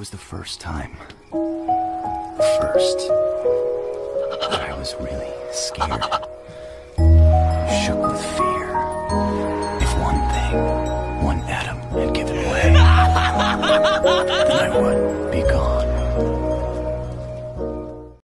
was the first time. First. I was really scared.